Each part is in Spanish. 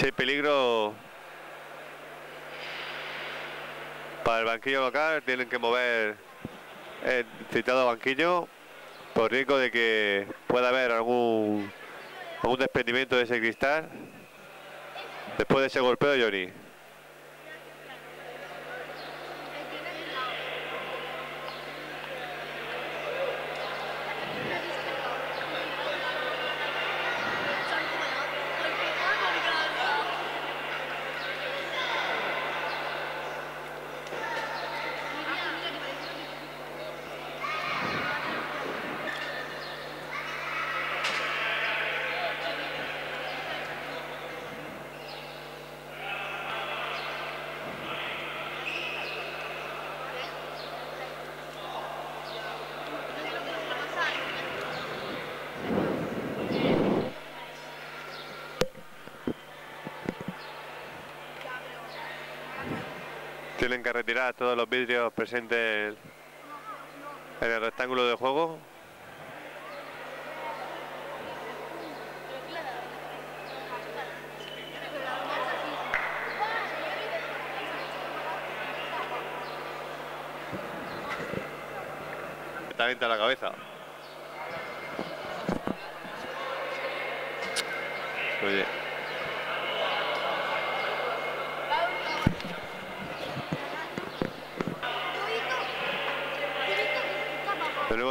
Hay peligro para el banquillo local, tienen que mover el citado banquillo por riesgo de que pueda haber algún, algún desprendimiento de ese cristal después de ese golpeo de Johnny. Tienen que retirar todos los vidrios presentes en el rectángulo de juego. Directamente a la cabeza. Oye.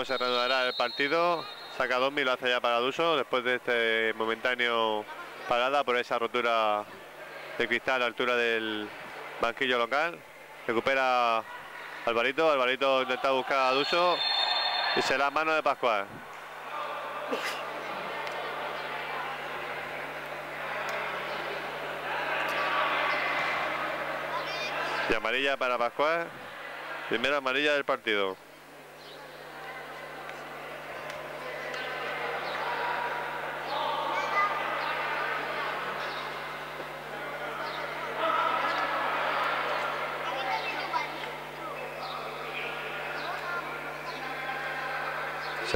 Se reanudará el partido. Saca Domi, lo hace ya para Duso después de este momentáneo parada por esa rotura de cristal a la altura del banquillo local. Recupera Alvarito, Alvarito intenta buscar a Duso y será mano de Pascual. Y amarilla para Pascual. Primera amarilla del partido.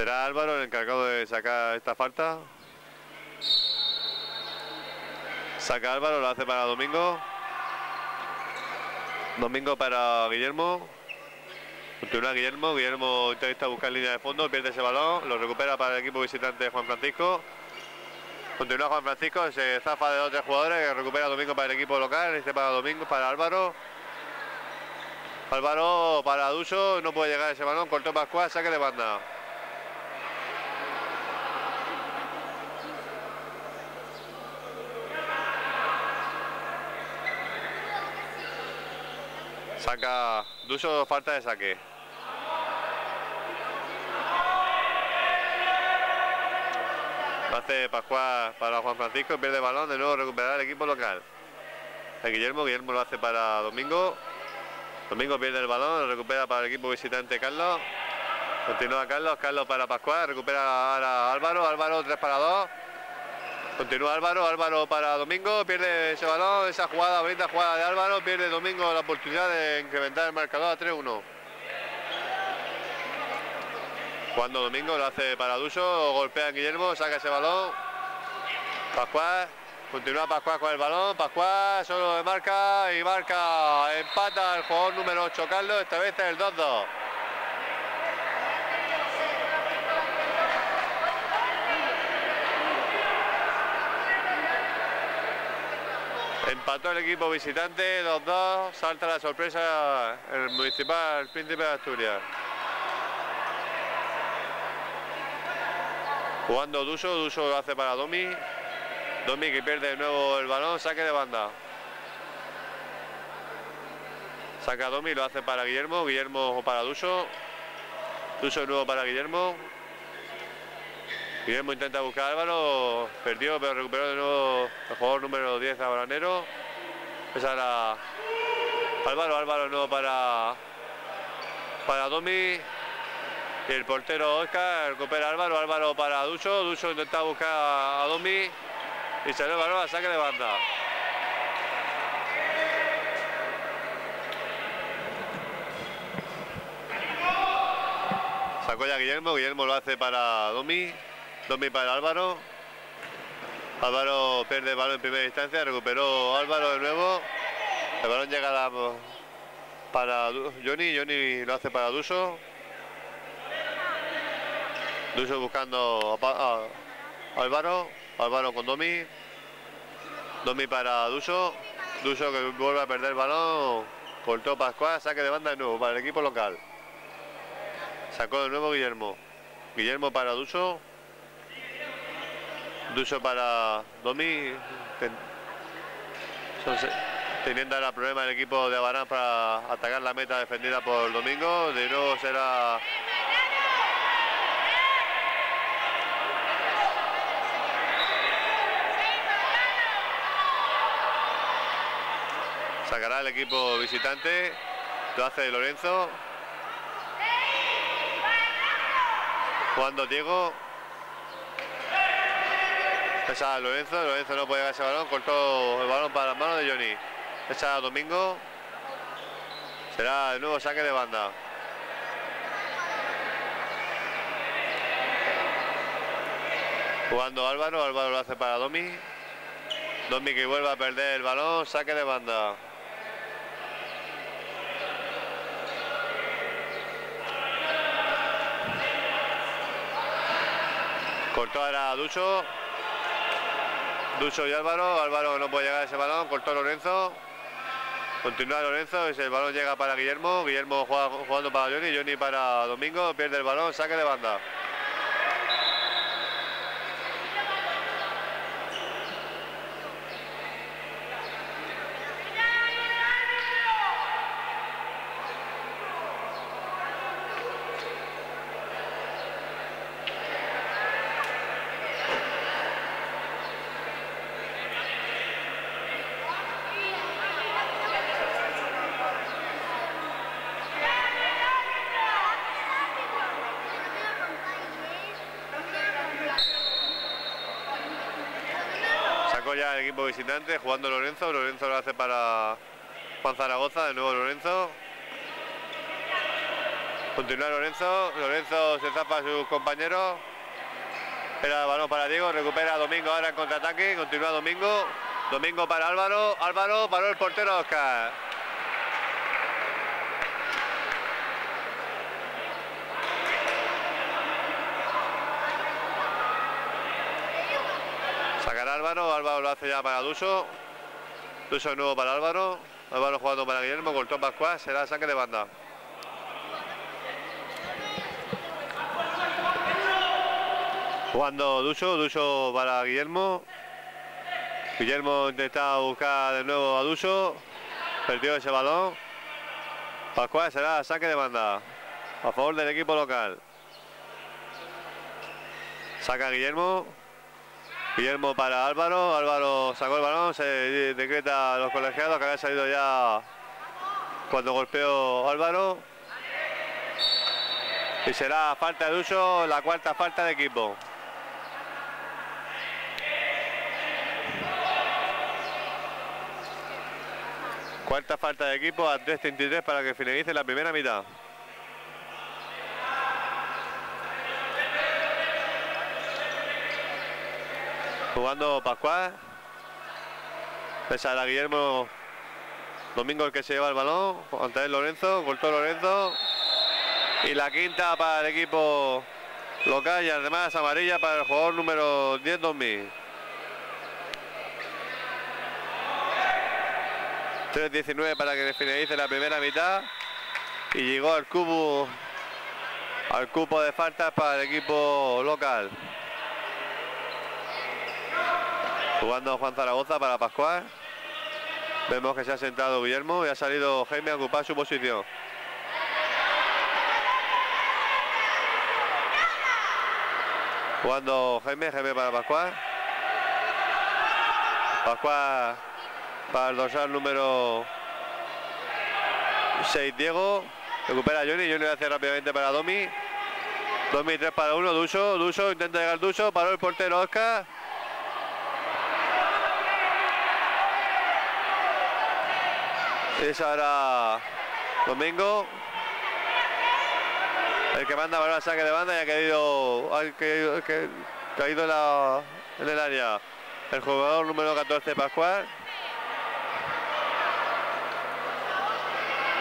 Será Álvaro el encargado de sacar esta falta. Saca Álvaro, lo hace para Domingo. Domingo para Guillermo. Continúa Guillermo. Guillermo intenta buscar línea de fondo, pierde ese balón, lo recupera para el equipo visitante Juan Francisco. Continúa Juan Francisco, se zafa de dos o tres jugadores recupera Domingo para el equipo local, este para Domingo, para Álvaro. Álvaro para Duso, no puede llegar ese balón, cortó Pascual, saque de banda. Saca Duso, falta de saque. Lo hace Pascual para Juan Francisco, pierde el balón, de nuevo recuperar el equipo local. Guillermo, Guillermo lo hace para Domingo. Domingo pierde el balón, recupera para el equipo visitante Carlos. Continúa Carlos, Carlos para Pascual, recupera ahora Álvaro, Álvaro 3 para 2. Continúa Álvaro, Álvaro para Domingo, pierde ese balón, esa jugada, bonita jugada de Álvaro, pierde Domingo la oportunidad de incrementar el marcador a 3-1. Cuando Domingo lo hace para Duso, golpea Guillermo, saca ese balón. Pascual, continúa Pascual con el balón, Pascual solo de marca y marca, empata el jugador número 8 Carlos, esta vez es el 2-2. Empató el equipo visitante, 2-2, salta la sorpresa el municipal Príncipe de Asturias. Jugando Duso, Duso lo hace para Domi. Domi que pierde de nuevo el balón, saque de banda. Saca Domi, lo hace para Guillermo, Guillermo para Duso. Duso de nuevo para Guillermo. Guillermo intenta buscar a Álvaro, perdió pero recuperó de nuevo el jugador número 10 Abranero. Es ahora Álvaro, Álvaro nuevo para, para Domi. Y el portero Oscar recupera a Álvaro, Álvaro para Duso, Duso intenta buscar a Domi y salió el balón a saque de banda. Sacó ya Guillermo, Guillermo lo hace para Domi, Domi para Álvaro. Álvaro pierde el balón en primera instancia, recuperó Álvaro de nuevo. El balón llega para Johnny, Johnny lo hace para Duso. Duso buscando a, Álvaro, Álvaro con Domi. Domi para Duso. Duso que vuelve a perder el balón. Cortó Pascual, saque de banda de nuevo para el equipo local. Sacó de nuevo Guillermo. Guillermo para Duso. Duso para Domi. teniendo ahora problema el equipo de Abarán para atacar la meta defendida por Domingo. De nuevo será sacará el equipo visitante. Lo hace Lorenzo. Jugando Diego. Esa Lorenzo, Lorenzo no llegar ese balón, cortó el balón para las manos de Johnny. Esa Domingo. Será el nuevo saque de banda. Jugando Álvaro, Álvaro lo hace para Domi. Domi que vuelve a perder el balón, saque de banda. Cortó ahora Ducho. Ducho y Álvaro. Álvaro no puede llegar a ese balón. Cortó Lorenzo. Continúa Lorenzo. El balón llega para Guillermo. Guillermo juega, jugando para Johnny. Johnny para Domingo. Pierde el balón. Saque de banda. ya el equipo visitante, jugando Lorenzo. Lorenzo lo hace para Juan Zaragoza, de nuevo Lorenzo. Continúa Lorenzo. Lorenzo se zapa a sus compañeros. El balón para Diego. Recupera Domingo ahora en contraataque. Continúa Domingo. Domingo para Álvaro. Álvaro paró el portero Oscar. Álvaro, Álvaro lo hace ya para Duso. Duso nuevo para Álvaro. Álvaro jugando para Guillermo, cortó Pascual, será saque de banda. Jugando Duso, Duso para Guillermo. Guillermo intenta buscar de nuevo a Duso. Perdió ese balón. Pascual será saque de banda. A favor del equipo local. Saca Guillermo. Guillermo para Álvaro, Álvaro sacó el balón, se decreta a los colegiados que había salido ya cuando golpeó Álvaro. Y será falta de uso, la cuarta falta de equipo. Cuarta falta de equipo a 3.33 para que finalice la primera mitad. Jugando Pascual. Pesa a Guillermo Domingo el que se lleva el balón. Ante Lorenzo. Cortó Lorenzo. Y la quinta para el equipo local y además amarilla para el jugador número 10 2000. 3-19 para que finalice la primera mitad. Y llegó al cubo al cupo de faltas para el equipo local. Jugando Juan Zaragoza para Pascual. Vemos que se ha sentado Guillermo y ha salido Jaime a ocupar su posición. Jugando Jaime, Jaime para Pascual. Pascual para el dorsal número 6 Diego. Recupera Johnny, Johnny hace rápidamente para Domi. Domi 3 para 1, Duso, Duso, intenta llegar Duso, paró el portero Oscar. Es ahora Domingo. El que manda al saque de banda y ha caído, ha caído, en, el área. el jugador número 14 Pascual.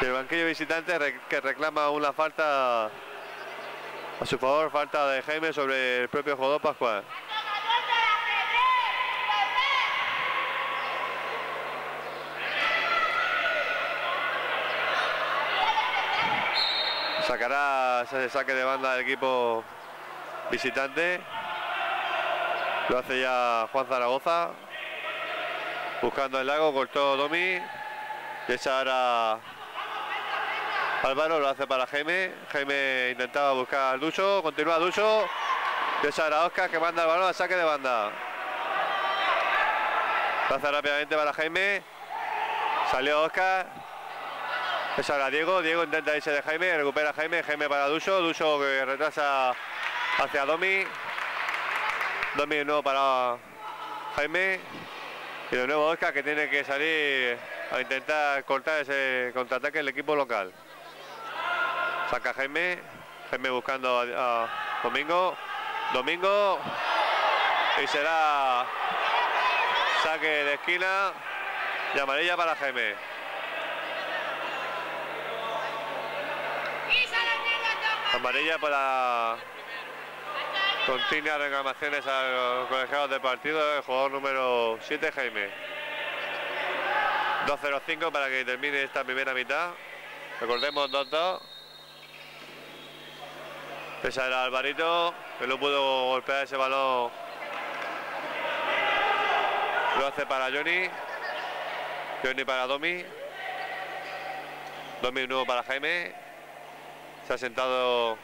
Y el banquillo visitante que reclama una falta a su favor, falta de Jaime sobre el propio jugador Pascual. Sacará ese saque de banda del equipo visitante. Lo hace ya Juan Zaragoza. Buscando el lago, cortó Domi. Y echa ahora Álvaro, lo hace para Jaime. Jaime intentaba buscar Ducho. Continúa Ducho. Y echa ahora Oscar que manda el balón al saque de banda. Lo hace rápidamente para Jaime. Salió Oscar. Es ahora Diego. Diego intenta irse de Jaime. Recupera Jaime. Jaime para Ducho. Ducho que retrasa hacia Domi. Domi de nuevo para Jaime. Y de nuevo Oscar que tiene que salir a intentar cortar ese contraataque del equipo local. Saca Jaime. Jaime buscando Domingo. Domingo. Y será saque de esquina. Y amarilla para Jaime. Amarilla para Continúa reclamaciones a los colegiados de partido, el jugador número 7, Jaime. 2-0-5 para que termine esta primera mitad. Recordemos 2-2. Esa era Alvarito, que no pudo golpear ese balón. Lo hace para Johnny. Johnny para Domi. Domi nuevo para Jaime. Se ha sentado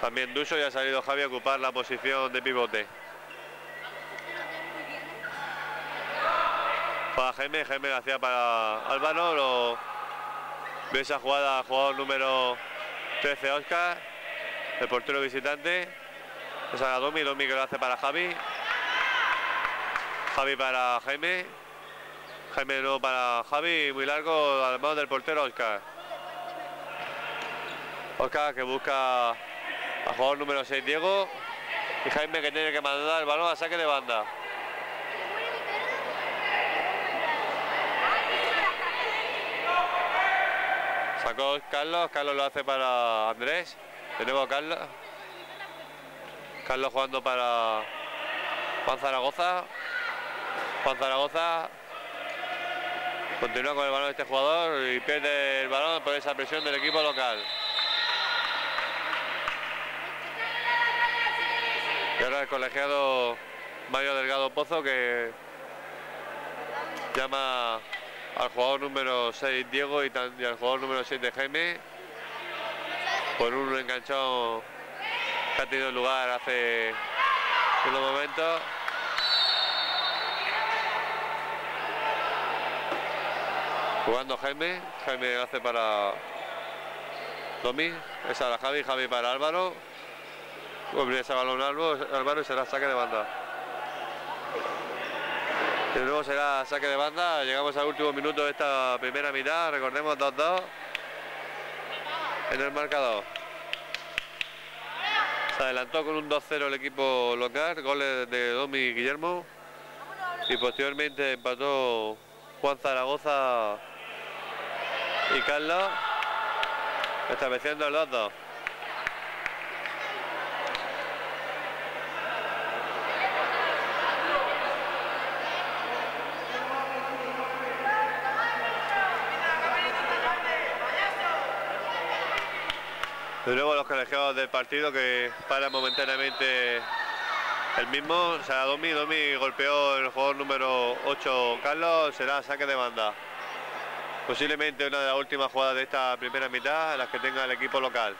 también Duso y ha salido Javi a ocupar la posición de pivote. Para Jaime, Jaime hacía para Álvaro, lo... ve esa jugada, jugador número 13 Oscar, el portero visitante. Esa a Domi, Domi que lo hace para Javi. Javi para Jaime. Jaime de nuevo para Javi, muy largo, además del portero Oscar. Oscar que busca a jugador número 6 Diego y Jaime que tiene que mandar el balón a saque de banda. Sacó Carlos, Carlos lo hace para Andrés. De nuevo Carlos. Carlos jugando para Juan Zaragoza. Juan Zaragoza continúa con el balón este jugador y pierde el balón por esa presión del equipo local. El colegiado Mario Delgado Pozo que llama al jugador número 6 Diego y, al jugador número 7 Jaime por un enganchón que ha tenido lugar hace unos momentos. Jugando Jaime, Jaime hace para Domi, esa la Javi, Javi para Álvaro. Hombre, ese balón Álvaro, y será saque de banda. De nuevo será saque de banda. Llegamos al último minuto de esta primera mitad. Recordemos 2-2 en el marcador. Se adelantó con un 2-0 el equipo local, goles de Domi y Guillermo. Y posteriormente empató Juan Zaragoza y Carlos, estableciendo el 2-2. De nuevo los colegiados del partido que paran momentáneamente el mismo. O sea, Domi, Domi golpeó el jugador número 8 Carlos, será saque de banda. Posiblemente una de las últimas jugadas de esta primera mitad, las que tenga el equipo local.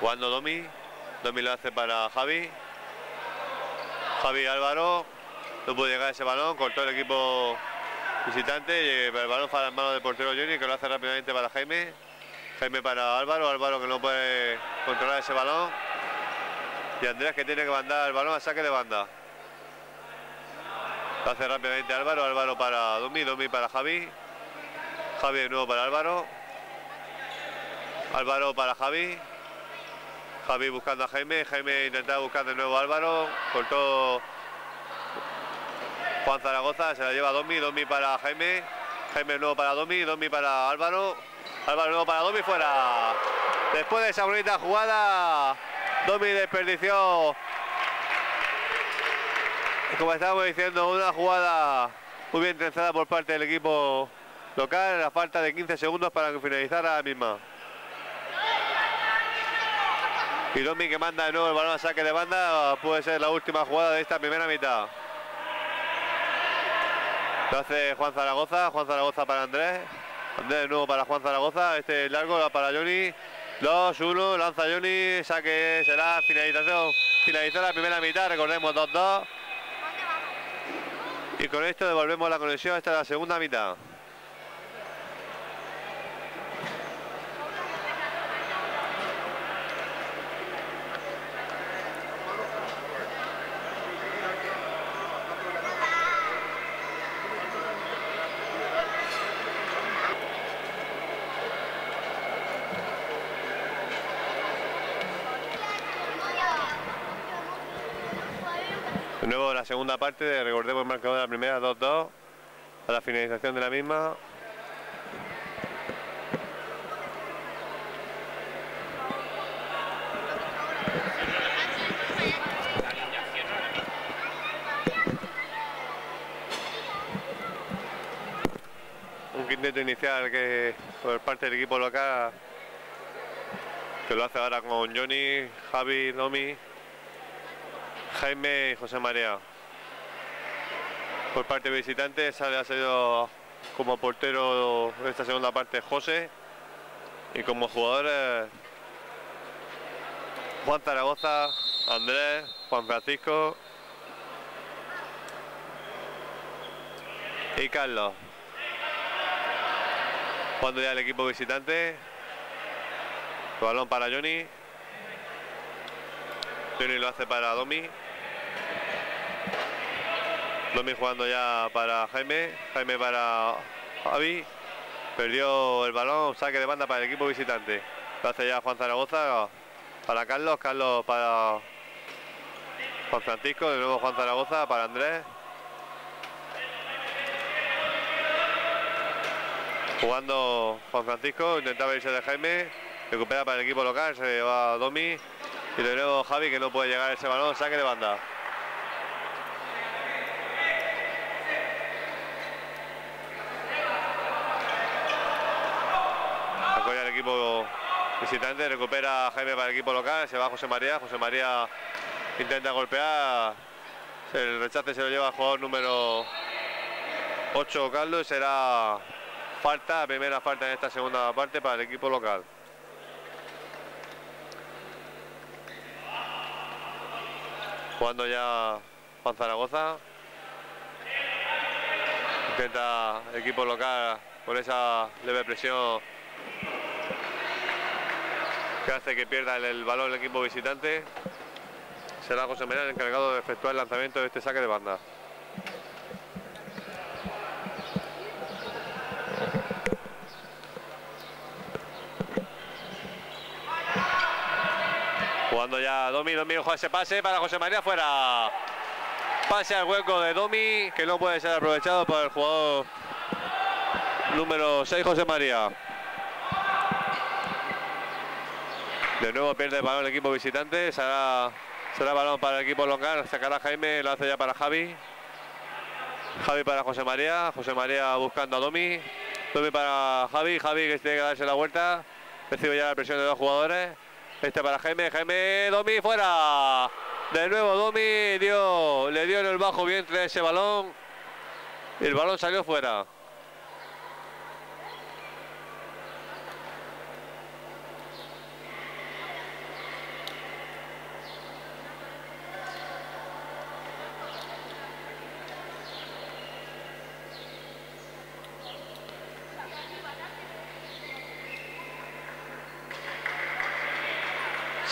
Jugando Domi, Domi lo hace para Javi. Javi Álvaro, no pudo llegar ese balón, cortó el equipo visitante y el balón para las manos del portero Johnny que lo hace rápidamente para Jaime. Jaime para Álvaro, Álvaro que no puede controlar ese balón. Y Andrés que tiene que mandar el balón a saque de banda. Lo hace rápidamente Álvaro, Álvaro para Domi, Domi para Javi. Javi de nuevo para Álvaro. Álvaro para Javi. Javi buscando a Jaime, Jaime intentaba buscar de nuevo a Álvaro, cortó Juan Zaragoza se la lleva Domi, Domi para Jaime, Jaime nuevo para Domi, Domi para Álvaro, Álvaro para Domi fuera. Después de esa bonita jugada, Domi desperdició, como estábamos diciendo, una jugada muy bien trenzada por parte del equipo local, la falta de 15 segundos para que finalizara la misma. Y Domi que manda de nuevo el balón a saque de banda, puede ser la última jugada de esta primera mitad. Lo Juan Zaragoza, Juan Zaragoza para Andrés. De nuevo para Juan Zaragoza, este largo para Johnny. 2, 1, lanza Johnny, saque será finalización. Finalizó la primera mitad, recordemos 2-2. Y con esto devolvemos la conexión hasta la segunda mitad. Segunda parte, recordemos el marcador de la primera 2-2 a la finalización de la misma. Un quinteto inicial que por parte del equipo local que lo hace ahora con Johnny, Javi, Domi, Jaime y José María. Por parte visitante sale, ha salido como portero de esta segunda parte José y como jugadores Juan Zaragoza, Andrés, Juan Francisco y Carlos. Cuando ya el equipo visitante. Balón para Johnny. Johnny lo hace para Domi. Domi jugando ya para Jaime. Jaime para Javi. Perdió el balón. Saque de banda para el equipo visitante. Lo hace ya Juan Zaragoza. Para Carlos. Carlos para Juan Francisco. De nuevo Juan Zaragoza para Andrés. Jugando Juan Francisco. Intentaba irse de Jaime. Recupera para el equipo local. Se lleva a Domi. Y de nuevo Javi que no puede llegar a ese balón. Saque de banda. Apoya el visitante. Recupera Jaime para el equipo local. Se va José María. José María intenta golpear. El rechace se lo lleva al jugador número 8 Carlos. Y será falta, primera falta en esta segunda parte para el equipo local. Jugando ya Juan Zaragoza. Intenta equipo local con esa leve presión que hace que pierda el, balón el equipo visitante. Será José María el encargado de efectuar el lanzamiento de este saque de banda. Jugando ya Domi, Domi ojo ese pase para José María fuera. Pase al hueco de Domi que no puede ser aprovechado por el jugador número 6 José María. De nuevo pierde el balón el equipo visitante, será, será balón para el equipo local, sacará Jaime, lo hace ya para Javi. Javi para José María, José María buscando a Domi. Domi para Javi, Javi que tiene que darse la vuelta. Recibe ya la presión de dos jugadores. Este para Jaime, Jaime, Domi fuera. De nuevo Domi dio, le dio en el bajo vientre ese balón. Y el balón salió fuera.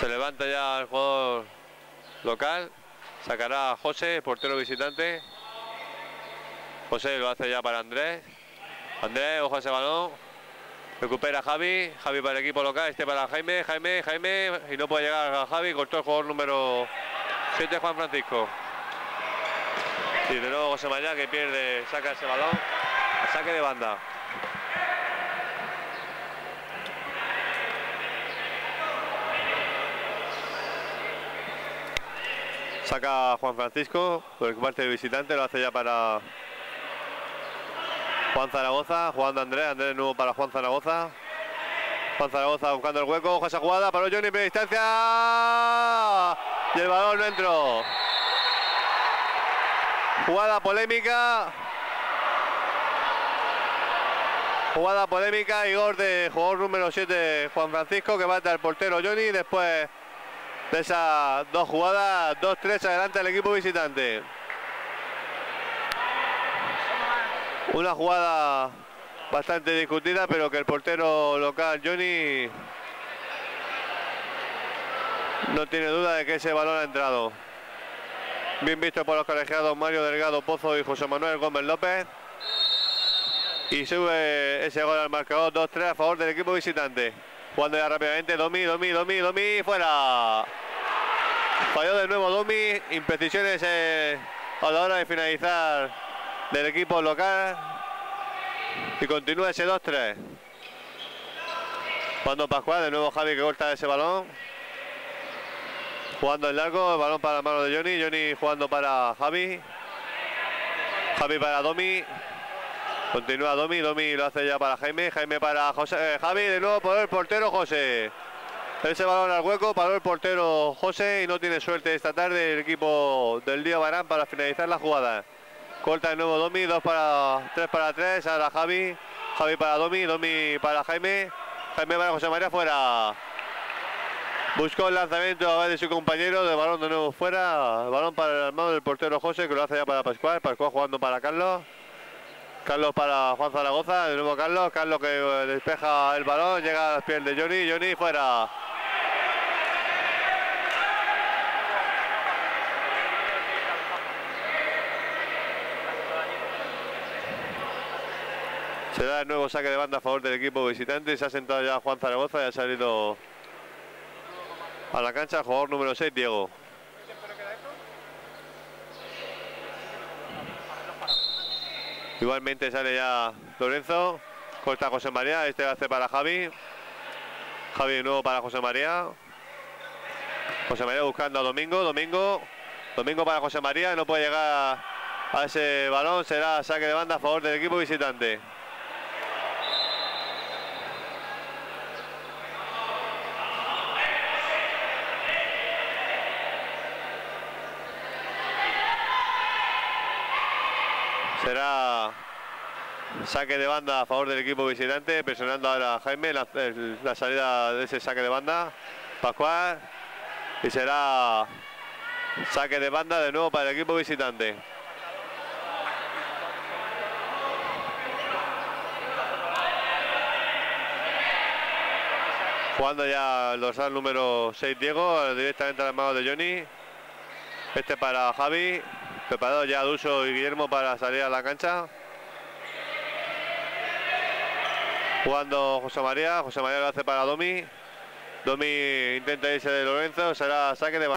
Se levanta ya el jugador local. Sacará a José, portero visitante. José lo hace ya para Andrés. Andrés, ojo a ese balón. Recupera Javi. Javi para el equipo local. Este para Jaime. Jaime, Jaime. Y no puede llegar a Javi. Cortó el jugador número 7, Juan Francisco. Y de nuevo José María que pierde, saca ese balón. Saque de banda. Saca Juan Francisco por parte de visitante, lo hace ya para Juan Zaragoza, jugando Andrés, Andrés nuevo para Juan Zaragoza. Juan Zaragoza buscando el hueco, esa jugada, para Johnny, de distancia. Y el balón no entró. Jugada polémica. Jugada polémica y gol de jugador número 7 Juan Francisco que bate al portero Johnny después de esas dos jugadas, 2-3 adelante al equipo visitante. Una jugada bastante discutida, pero que el portero local Johnny no tiene duda de que ese balón ha entrado. Bien visto por los colegiados Mario Delgado Pozo y José Manuel Gómez López. Y sube ese gol al marcador 2-3 a favor del equipo visitante. Jugando ya rápidamente, Domi, Domi, Domi, Domi, fuera. Falló de nuevo Domi, imprecisiones eh, a la hora de finalizar del equipo local. Y continúa ese 2-3. Cuando Pascual, de nuevo Javi que corta ese balón. Jugando el largo, el balón para la mano de Johnny, Johnny jugando para Javi. Javi para Domi. Continúa Domi, Domi lo hace ya para Jaime, Jaime para José, eh, Javi, de nuevo por el portero José. Ese balón al hueco, paró el portero José y no tiene suerte esta tarde el equipo del Día Barán para finalizar la jugada. Corta de nuevo Domi, 2 para 3 para 3, ahora Javi, Javi para Domi, Domi para Jaime, Jaime para José María fuera. Buscó el lanzamiento a de su compañero, de balón de nuevo fuera, el balón para el armado del portero José que lo hace ya para Pascual, Pascual jugando para Carlos. Carlos para Juan Zaragoza, de nuevo Carlos, Carlos que despeja el balón, llega a las pies de Johnny, Johnny fuera. Se da el nuevo saque de banda a favor del equipo visitante, se ha sentado ya Juan Zaragoza y ha salido a la cancha jugador número 6, Diego. Igualmente sale ya Lorenzo. Corta José María. Este hace para Javi. Javi de nuevo para José María. José María buscando a Domingo. Domingo. Domingo para José María. No puede llegar a ese balón. Será saque de banda a favor del equipo visitante. Será saque de banda a favor del equipo visitante, presionando ahora a Jaime la, salida de ese saque de banda. Pascual. Y será saque de banda de nuevo para el equipo visitante. Jugando ya el dorsal número 6 Diego, directamente al mano de Johnny. Este para Javi. Preparado ya Duso y Guillermo para salir a la cancha. Jugando José María. José María lo hace para Domi. Domi intenta irse de Lorenzo. Será saque de